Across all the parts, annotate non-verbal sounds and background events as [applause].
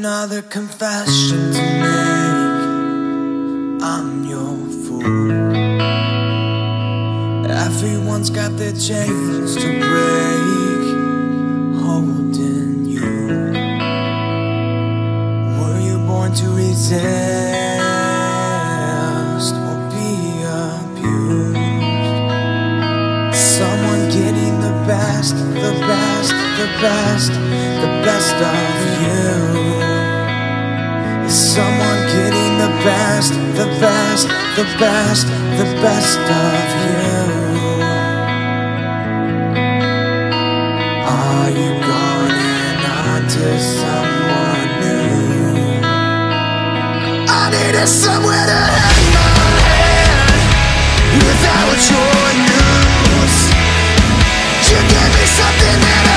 another confession to make. I'm your fool. Everyone's got their chains to break Holding you. Were you born to resist Or be abused? Someone getting the best, the best, the best The best of you someone getting the best, the best, the best, the best of you. Are you going on to someone new? I needed somewhere to hang my head without your news. You gave me something that. I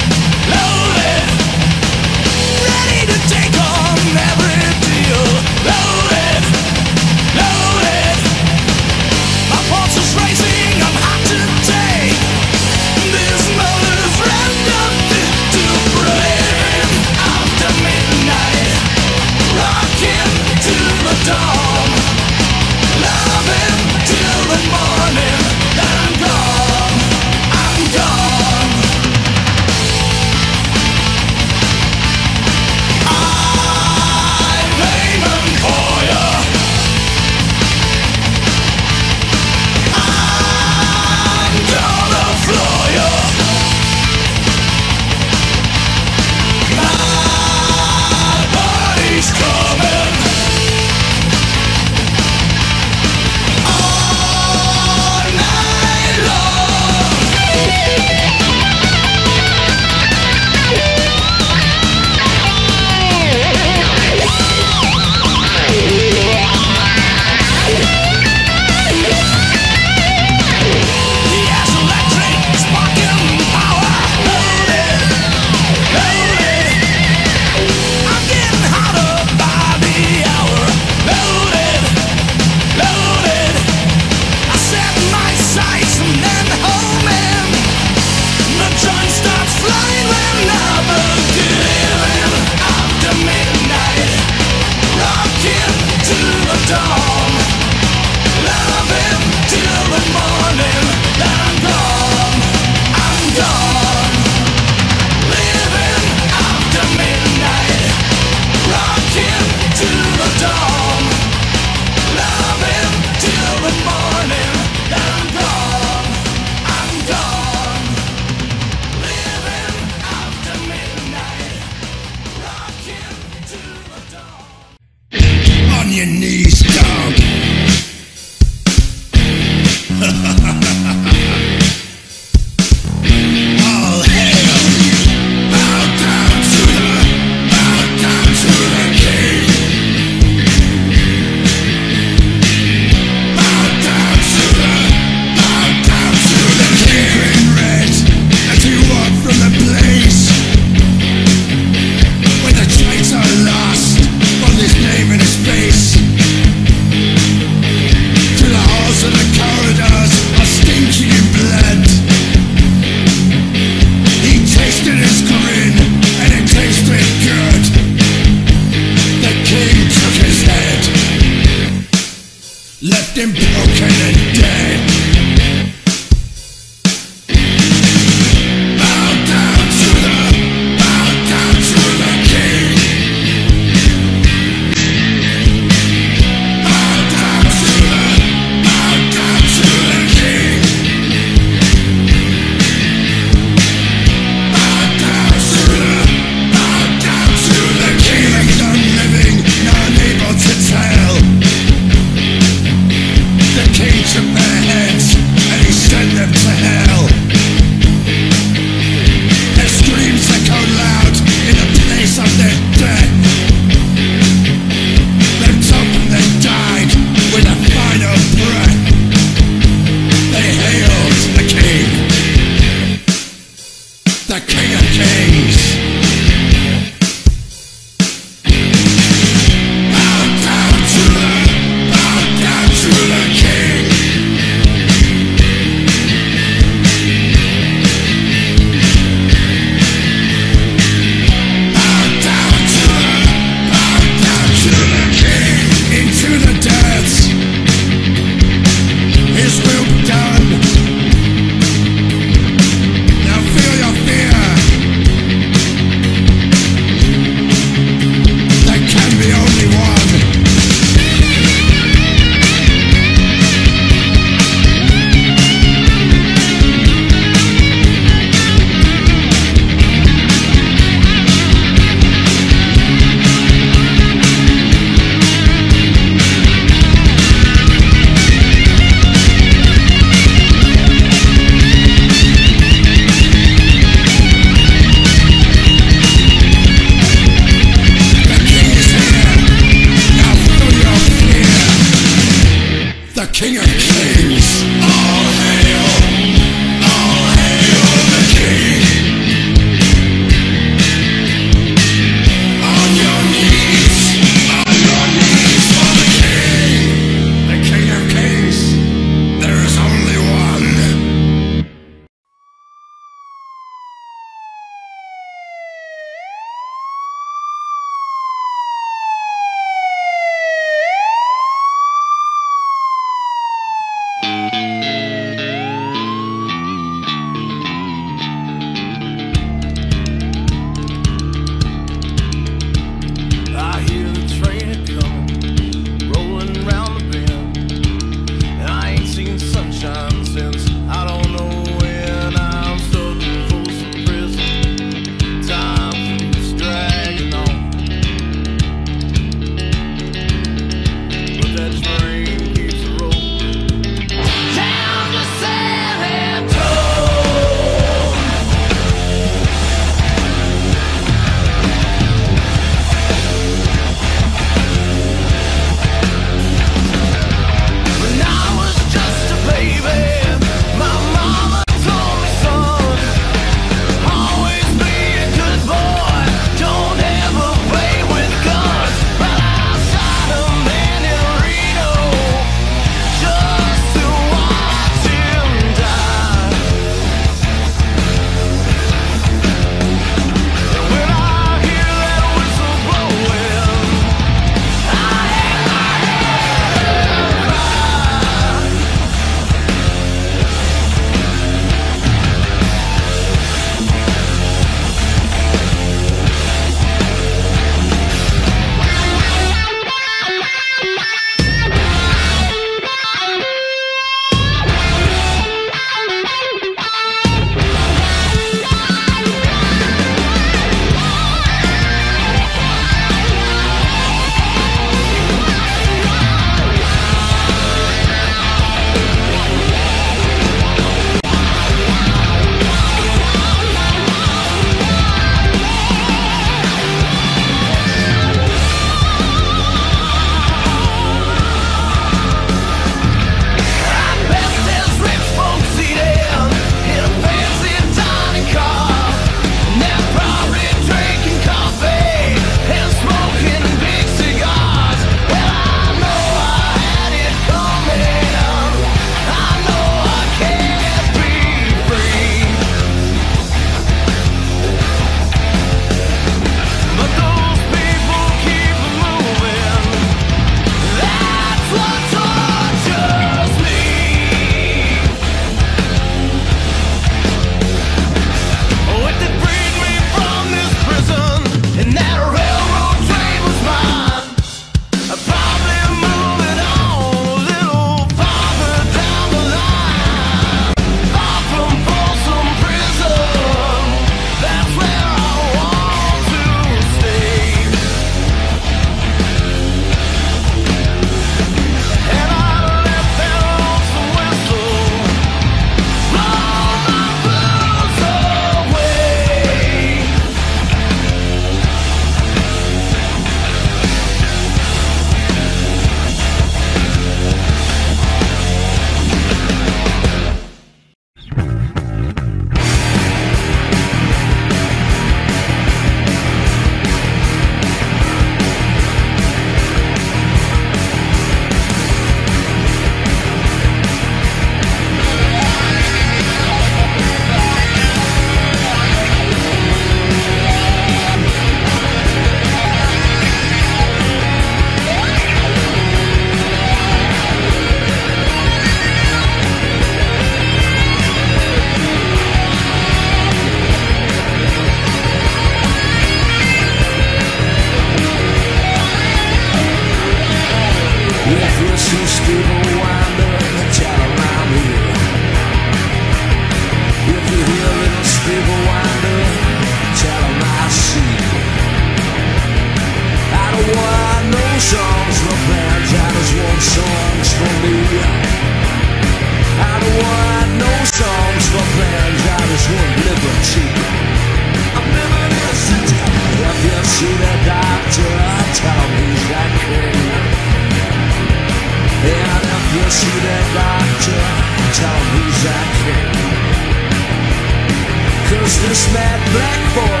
that black boy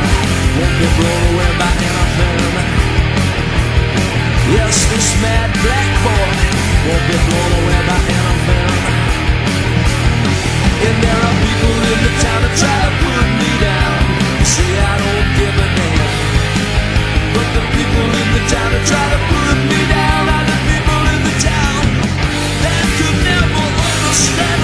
won't be blown away by anything. Yes, this mad black boy won't be blown away by anything. And there are people in the town that try to put me down. Say I don't give a damn. But the people in the town that try to put me down are the people in the town that could never understand.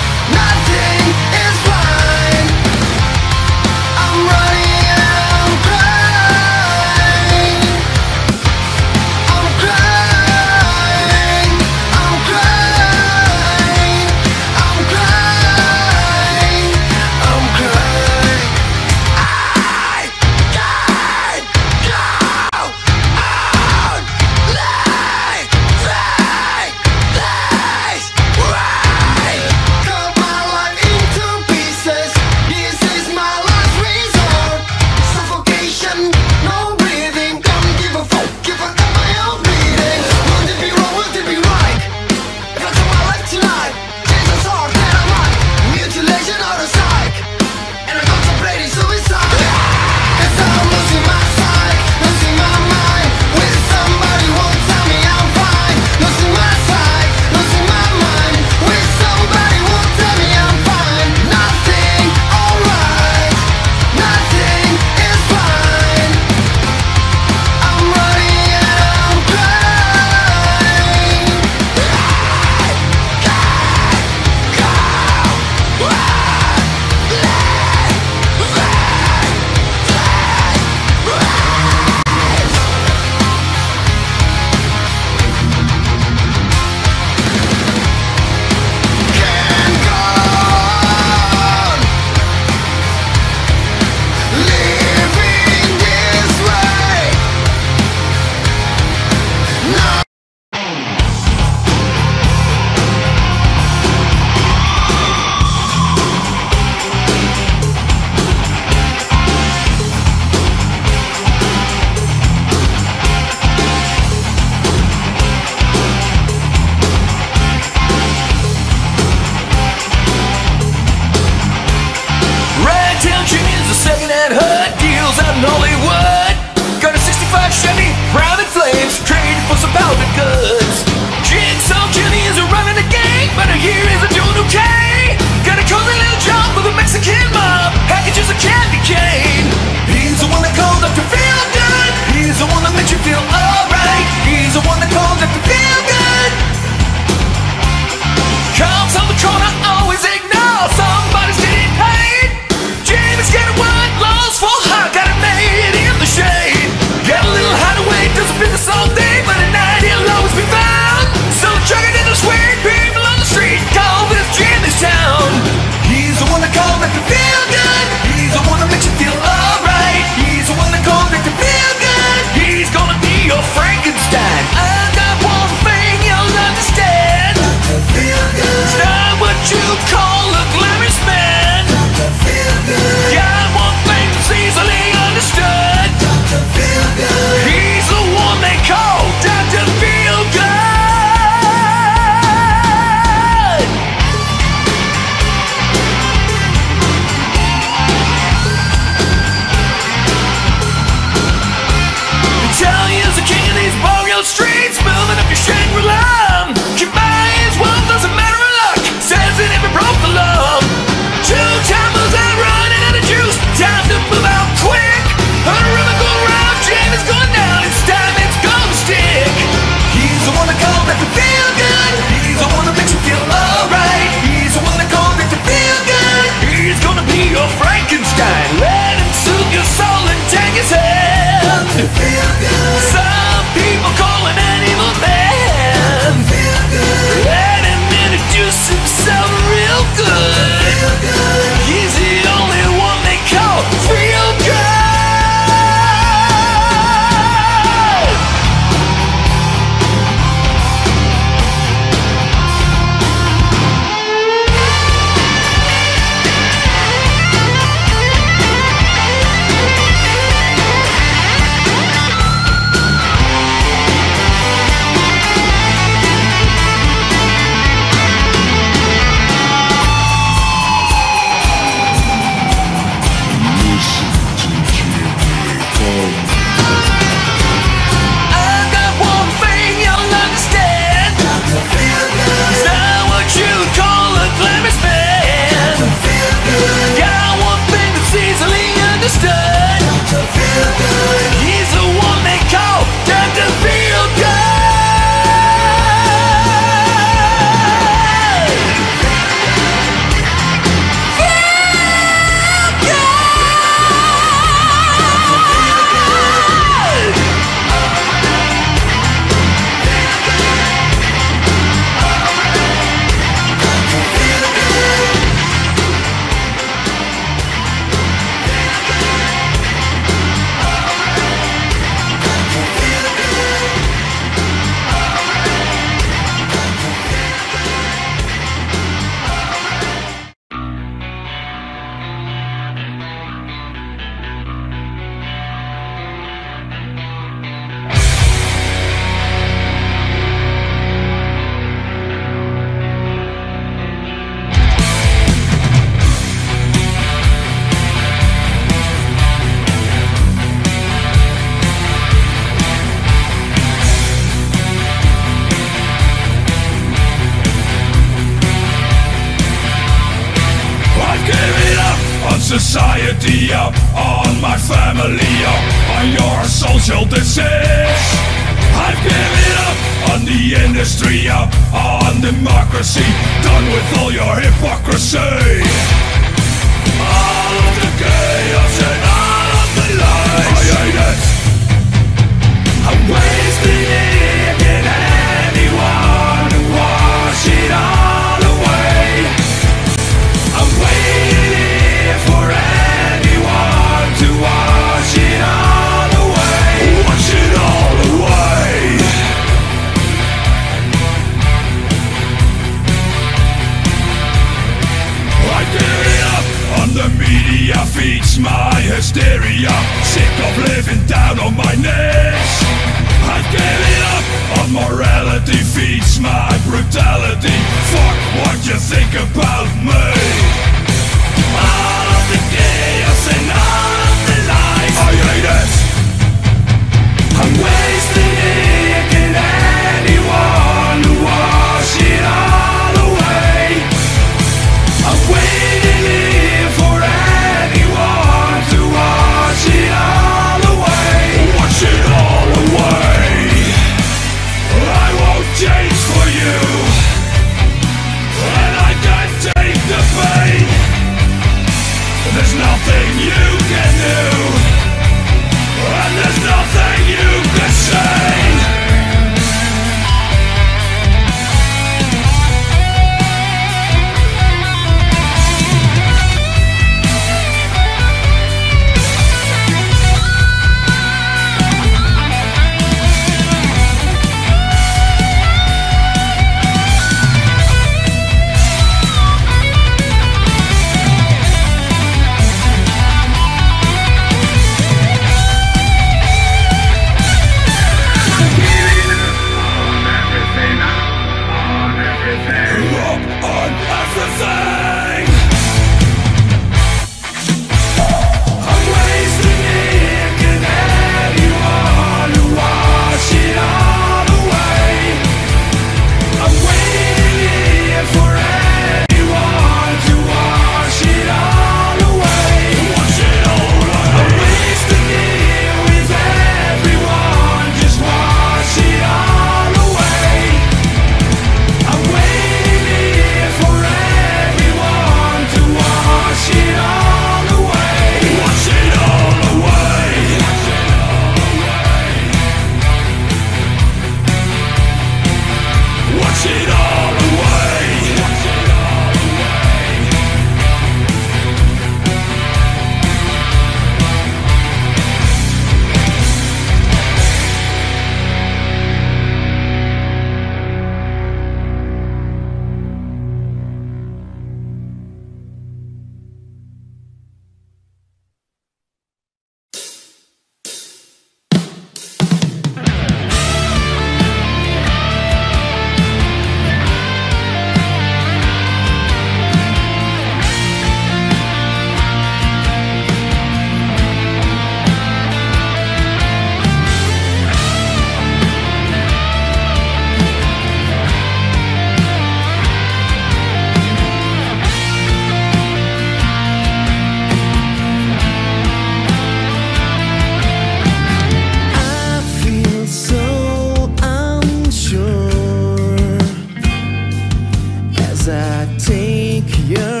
I take your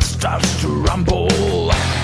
starts to rumble.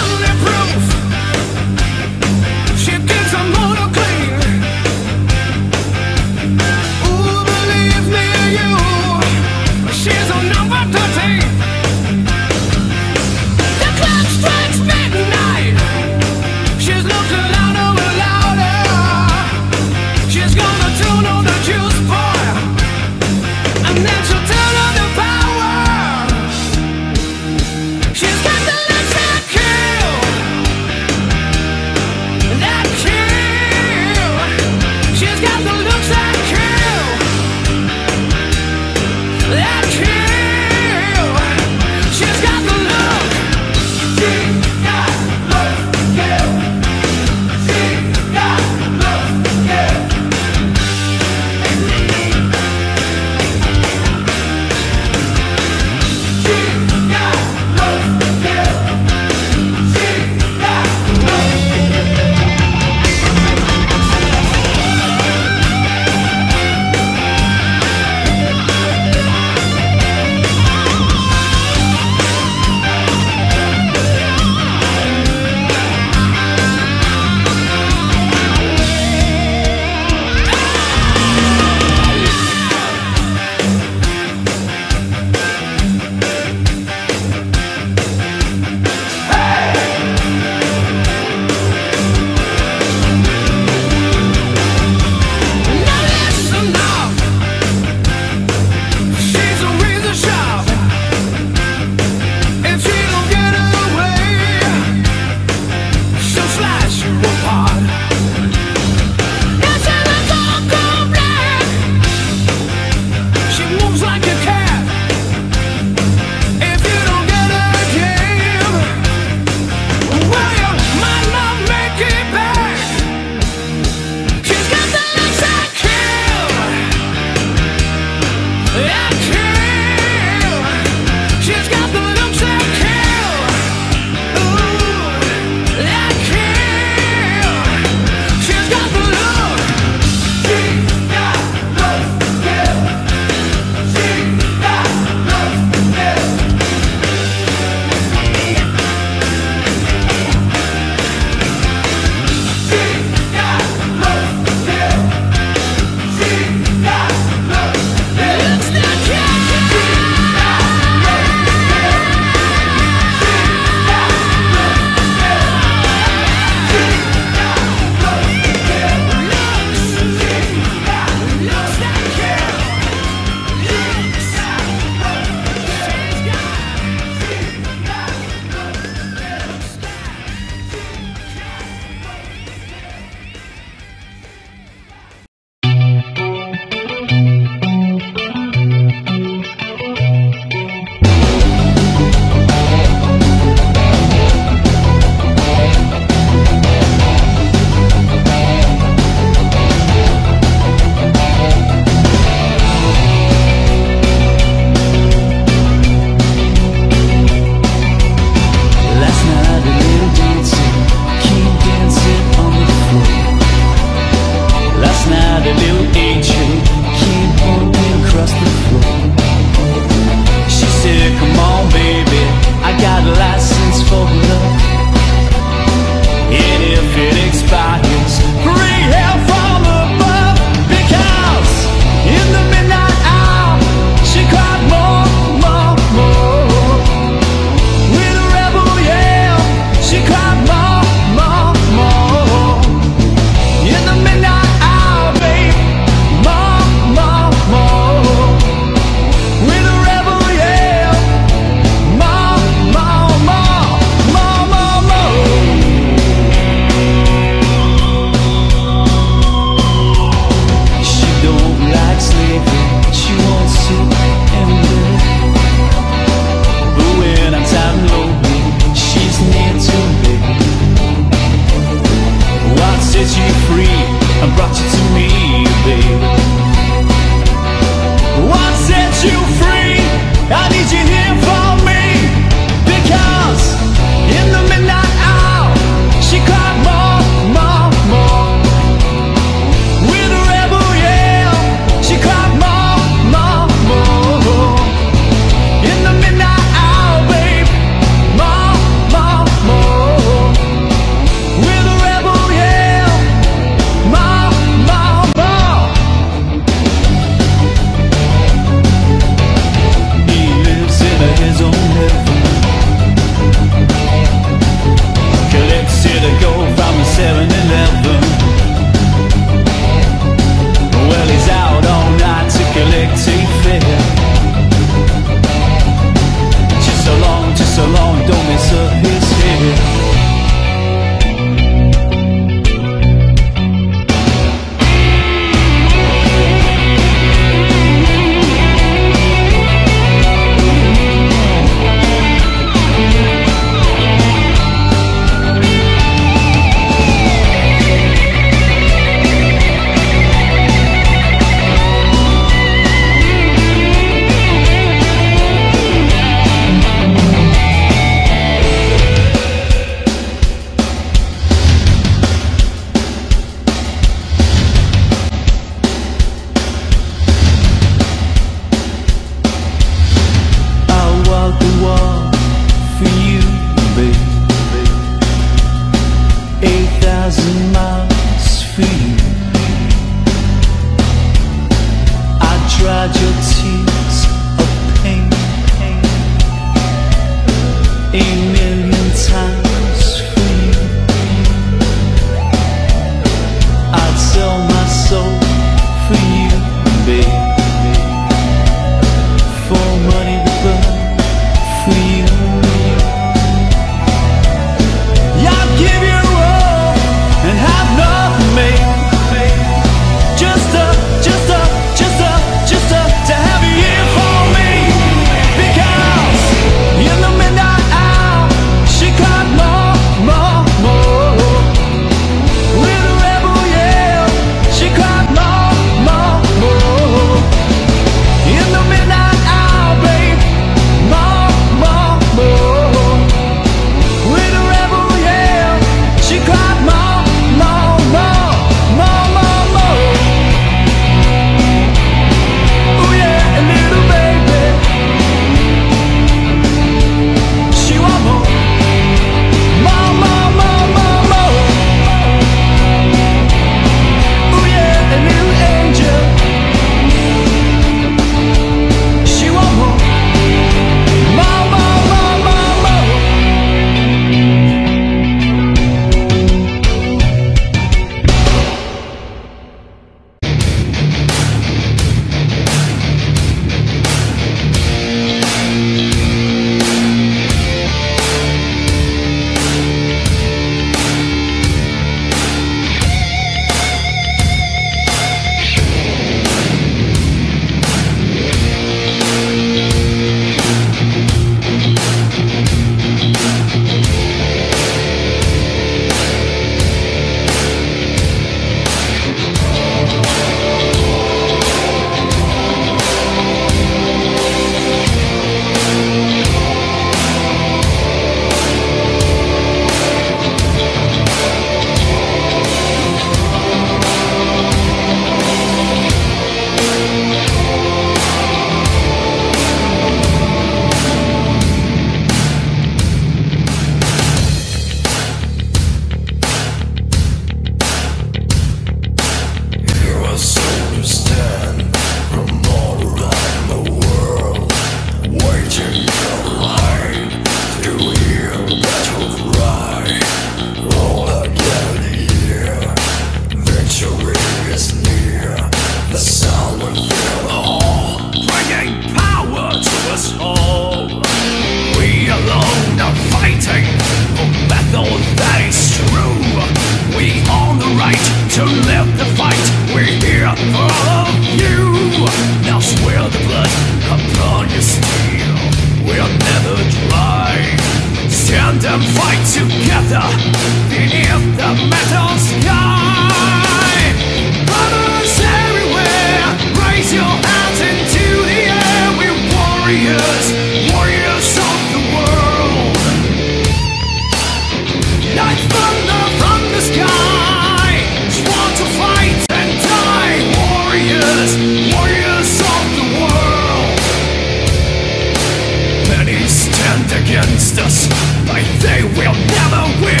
Against us, but they will never win.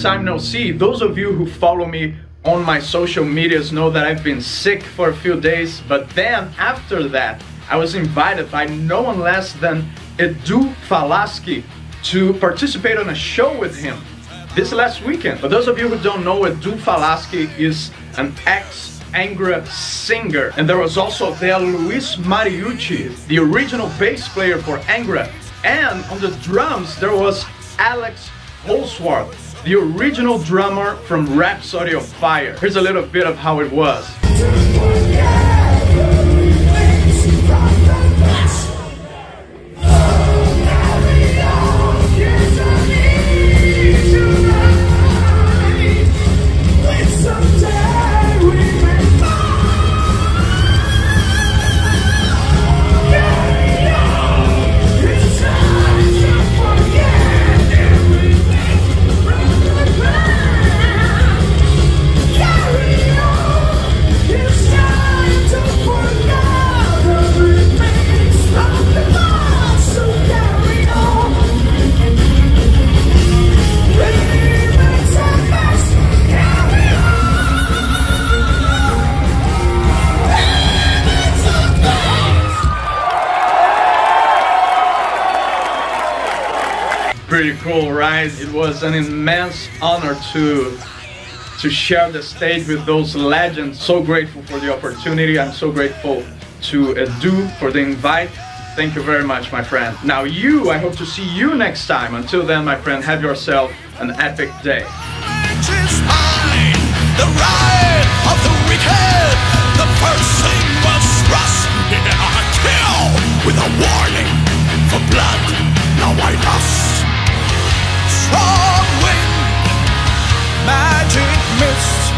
time no see. Those of you who follow me on my social medias know that I've been sick for a few days, but then after that, I was invited by no one less than Edu Falaschi to participate on a show with him this last weekend. For those of you who don't know, Edu Falaschi is an ex Angra singer. And there was also there Luis Mariutti, the original bass player for Angra. And on the drums, there was Alex Holzwarth, the original drummer from Rhapsody of Fire. Here's a little bit of how it was. It was an immense honor to to share the stage with those legends. So grateful for the opportunity. I'm so grateful to uh, Edu for the invite. Thank you very much, my friend. Now you, I hope to see you next time. Until then, my friend, have yourself an epic day. [laughs] with a warning for blood. Now I lust. Strong wind, magic mist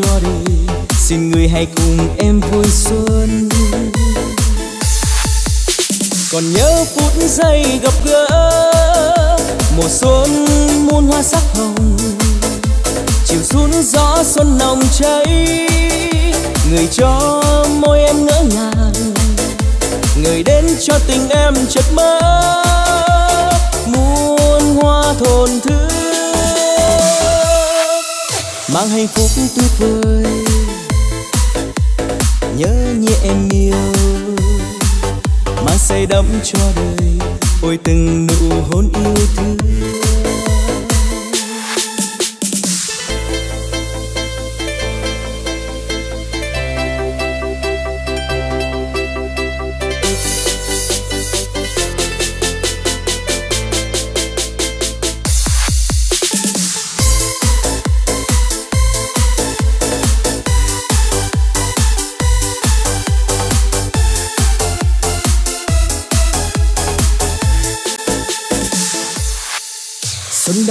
say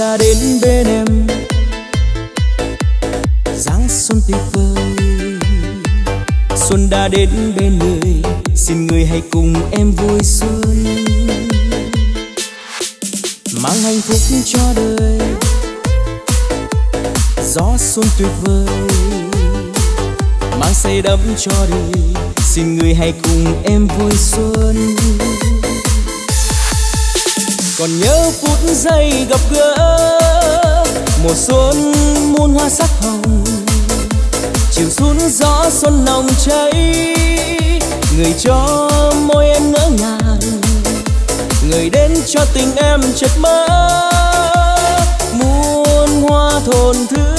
đã đến bên em. Dáng xuân tuyệt vời, xuân đã đến bên người. Xin người hãy cùng em vui xuân. Mang hạnh phúc cho đời. Gió xuân tuyệt vời, mang say đắm cho đời. Xin người hãy cùng em vui xuân còn nhớ phút giây gặp gỡ, mùa xuân muôn hoa sắc hồng. Chiều xuống gió xuân nồng cháy, người cho môi em ngỡ ngàng. Người đến cho tình em chợt mơ, muôn hoa thồn thức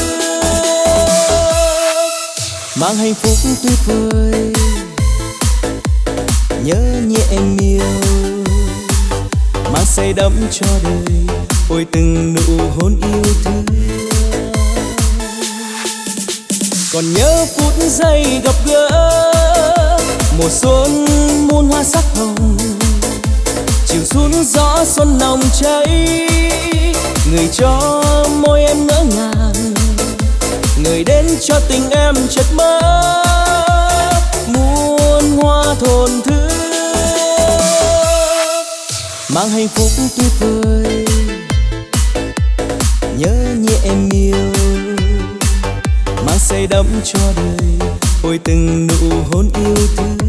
mang hạnh phúc tuyệt vời nhớ nhẹ em yêu say đắm cho đời, ôi từng nụ hôn yêu thương. Còn nhớ phút giây gặp gỡ, mùa xuân muôn hoa sắc hồng. Chiều xuống gió xuân nồng cháy, người cho môi em ngỡ ngàng. Người đến cho tình em chợt mơ, muôn hoa thồn thương mang hạnh phúc tuyệt vời. Nhớ như em yêu, mang say đắm cho đời ôi từng nụ hôn yêu thương.